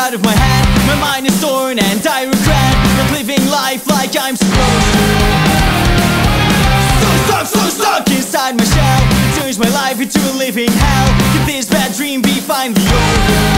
out of my head. My mind is torn and I regret Not living life like I'm supposed to. So stuck, so stuck inside my shell. Turns my life into a living hell. Could this bad dream be finally over?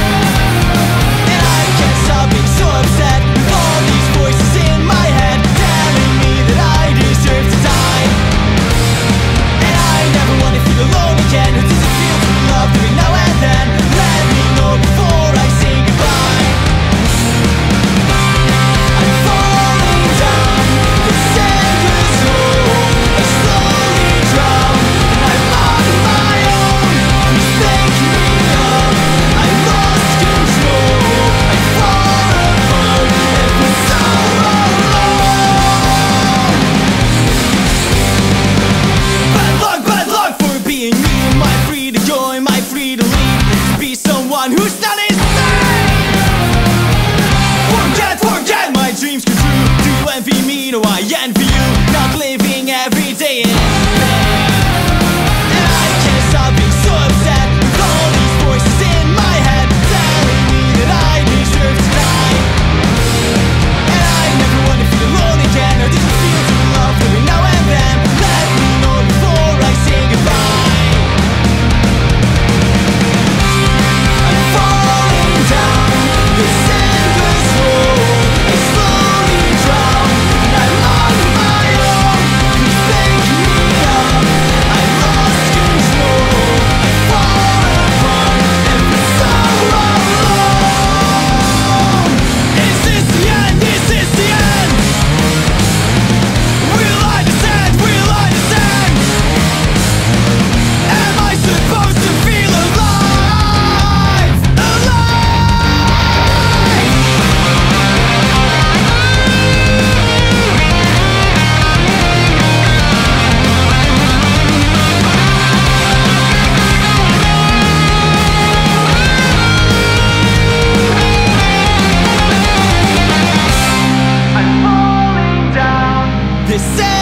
this.